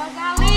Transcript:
Look out.